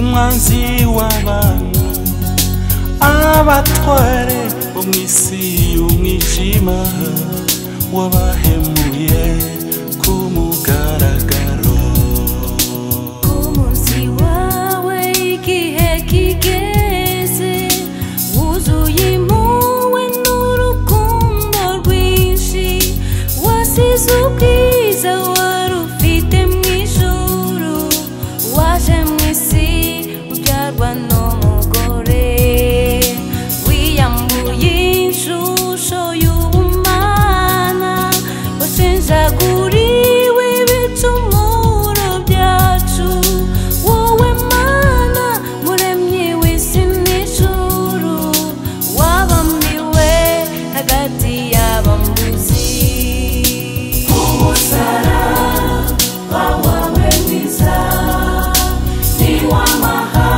umwanzi w'abantu abatware bo mu isi y'umwijima wabahemuye ku want my heart.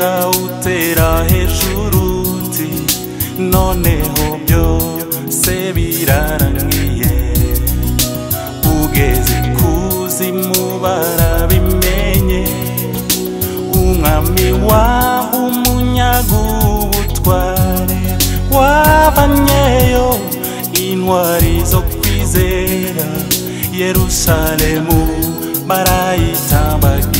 ugenda utera hejuru uti noneho byose birarangiye ugeze kuzimu barabimenye umwami waho umunyagubutware wavanyeyo intwari zo kwizera yerusalemu barayitambagira